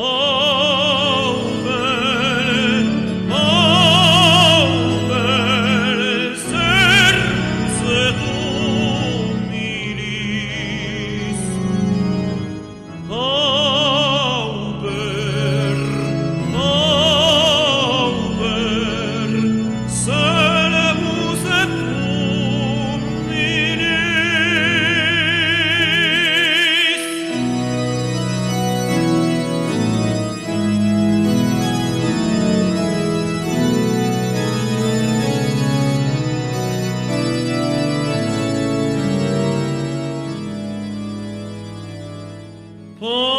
Oh. Pour